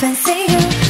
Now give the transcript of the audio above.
fancy you.